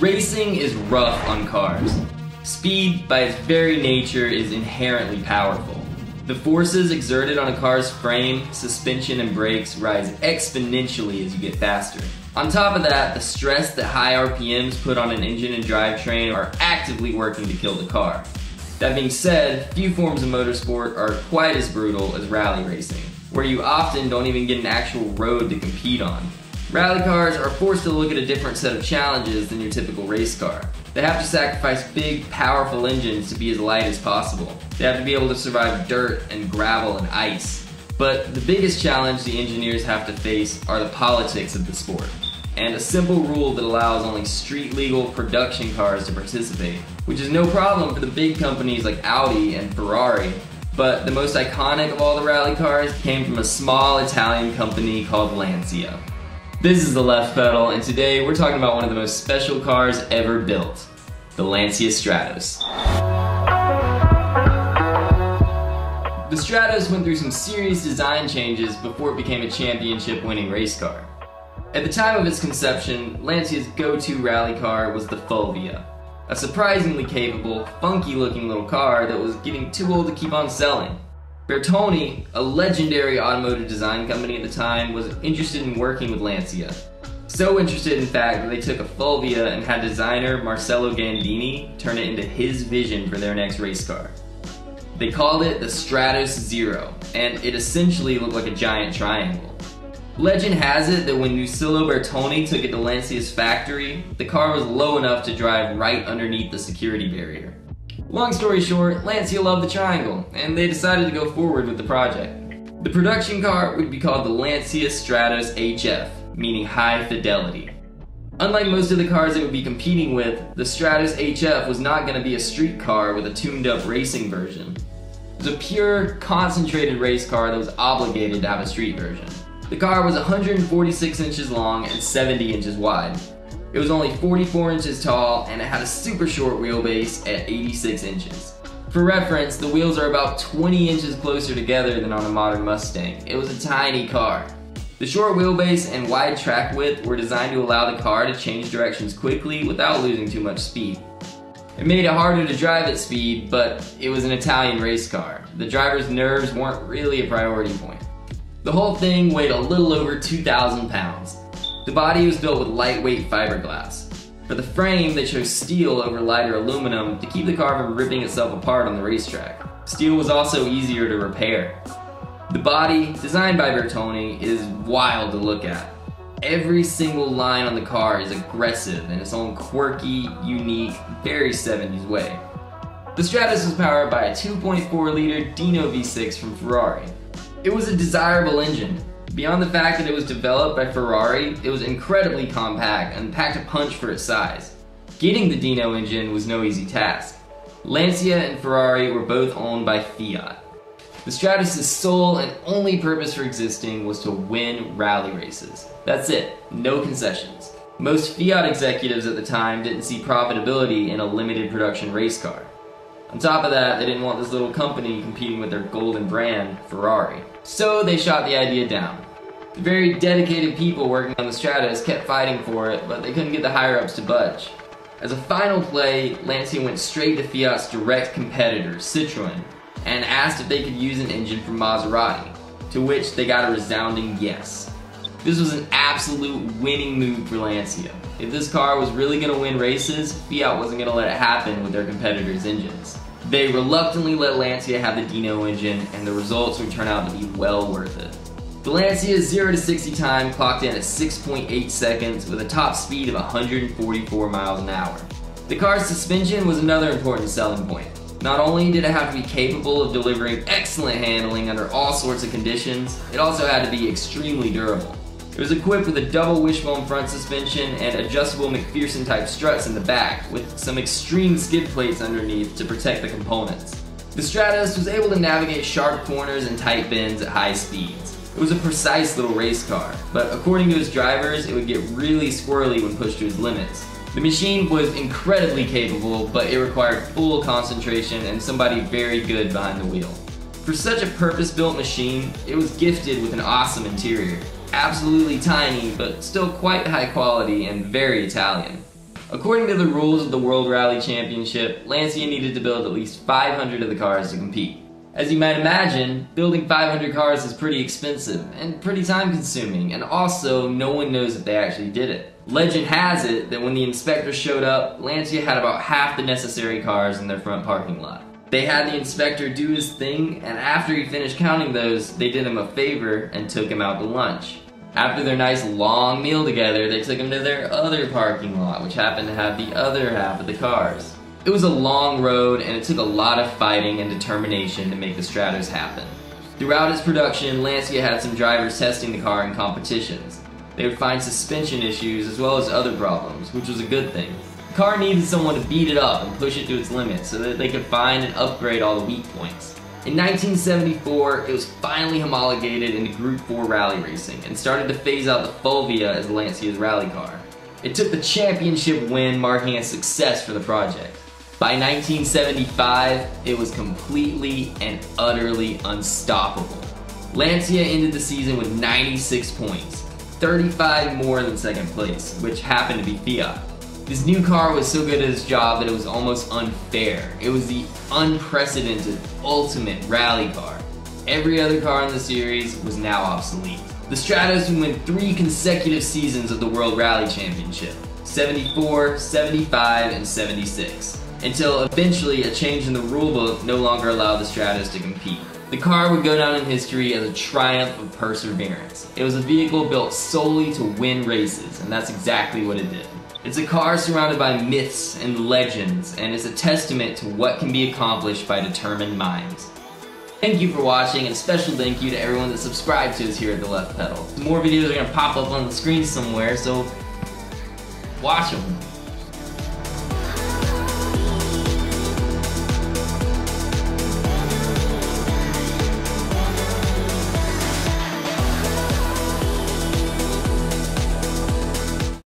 Racing is rough on cars. Speed, by its very nature, is inherently powerful. The forces exerted on a car's frame, suspension, and brakes rise exponentially as you get faster. On top of that, the stress that high RPMs put on an engine and drivetrain are actively working to kill the car. That being said, few forms of motorsport are quite as brutal as rally racing, where you often don't even get an actual road to compete on. Rally cars are forced to look at a different set of challenges than your typical race car. They have to sacrifice big, powerful engines to be as light as possible. They have to be able to survive dirt and gravel and ice. But the biggest challenge the engineers have to face are the politics of the sport and a simple rule that allows only street legal production cars to participate, which is no problem for the big companies like Audi and Ferrari. But the most iconic of all the rally cars came from a small Italian company called Lancia. This is the left pedal, and today we're talking about one of the most special cars ever built, the Lancia Stratos. The Stratos went through some serious design changes before it became a championship winning race car. At the time of its conception, Lancia's go-to rally car was the Fulvia, a surprisingly capable, funky-looking little car that was getting too old to keep on selling. Bertone, a legendary automotive design company at the time, was interested in working with Lancia. So interested, in fact, that they took a Fulvia and had designer Marcello Gandini turn it into his vision for their next race car. They called it the Stratos Zero, and it essentially looked like a giant triangle. Legend has it that when Nuccio Bertone took it to Lancia's factory, the car was low enough to drive right underneath the security barrier. Long story short, Lancia loved the triangle, and they decided to go forward with the project. The production car would be called the Lancia Stratos HF, meaning high fidelity. Unlike most of the cars it would be competing with, the Stratos HF was not going to be a street car with a tuned up racing version. It was a pure, concentrated race car that was obligated to have a street version. The car was 146 inches long and 70 inches wide. It was only 44 inches tall and it had a super short wheelbase at 86 inches. For reference, the wheels are about 20 inches closer together than on a modern Mustang. It was a tiny car. The short wheelbase and wide track width were designed to allow the car to change directions quickly without losing too much speed. It made it harder to drive at speed, but it was an Italian race car. The driver's nerves weren't really a priority point. The whole thing weighed a little over 2,000 pounds. The body was built with lightweight fiberglass. For the frame, they chose steel over lighter aluminum to keep the car from ripping itself apart on the racetrack. Steel was also easier to repair. The body, designed by Bertone, is wild to look at. Every single line on the car is aggressive in its own quirky, unique, very 70s way. The Stratos was powered by a 2.4 liter Dino V6 from Ferrari. It was a desirable engine. Beyond the fact that it was developed by Ferrari, it was incredibly compact and packed a punch for its size. Getting the Dino engine was no easy task. Lancia and Ferrari were both owned by Fiat. The Stratos' sole and only purpose for existing was to win rally races. That's it, no concessions. Most Fiat executives at the time didn't see profitability in a limited production race car. On top of that, they didn't want this little company competing with their golden brand, Ferrari. So they shot the idea down. Very dedicated people working on the Stratos kept fighting for it, but they couldn't get the higher-ups to budge. As a final play, Lancia went straight to Fiat's direct competitor, Citroën, and asked if they could use an engine from Maserati, to which they got a resounding yes. This was an absolute winning move for Lancia. If this car was really going to win races, Fiat wasn't going to let it happen with their competitors' engines. They reluctantly let Lancia have the Dino engine, and the results would turn out to be well worth it. The Lancia's 0 to 60 time clocked in at 6.8 seconds with a top speed of 144 miles an hour. The car's suspension was another important selling point. Not only did it have to be capable of delivering excellent handling under all sorts of conditions, it also had to be extremely durable. It was equipped with a double wishbone front suspension and adjustable McPherson type struts in the back, with some extreme skid plates underneath to protect the components. The Stratos was able to navigate sharp corners and tight bends at high speeds. It was a precise little race car, but according to its drivers, it would get really squirrely when pushed to its limits. The machine was incredibly capable, but it required full concentration and somebody very good behind the wheel. For such a purpose-built machine, it was gifted with an awesome interior absolutely tiny, but still quite high quality and very Italian. According to the rules of the World Rally Championship, Lancia needed to build at least 500 of the cars to compete. As you might imagine, building 500 cars is pretty expensive and pretty time consuming, and also no one knows if they actually did it. Legend has it that when the inspector showed up, Lancia had about half the necessary cars in their front parking lot. They had the inspector do his thing, and after he finished counting those, they did him a favor and took him out to lunch. After their nice long meal together, they took him to their other parking lot, which happened to have the other half of the cars. It was a long road, and it took a lot of fighting and determination to make the Stratos happen. Throughout its production, Lancia had some drivers testing the car in competitions. They would find suspension issues as well as other problems, which was a good thing. The car needed someone to beat it up and push it to its limits so that they could find and upgrade all the weak points. In 1974, it was finally homologated into Group 4 rally racing and started to phase out the Fulvia as Lancia's rally car. It took the championship win, marking a success for the project. By 1975, it was completely and utterly unstoppable. Lancia ended the season with 96 points, 35 more than second place, which happened to be Fiat. This new car was so good at its job that it was almost unfair. It was the unprecedented ultimate rally car. Every other car in the series was now obsolete. The Stratos would win three consecutive seasons of the World Rally Championship 74, 75, and 76 until eventually a change in the rulebook no longer allowed the Stratos to compete. The car would go down in history as a triumph of perseverance. It was a vehicle built solely to win races, and that's exactly what it did. It's a car surrounded by myths and legends, and is a testament to what can be accomplished by determined minds. Thank you for watching, and a special thank you to everyone that subscribed to us here at The Left Pedal. More videos are going to pop up on the screen somewhere, so watch them.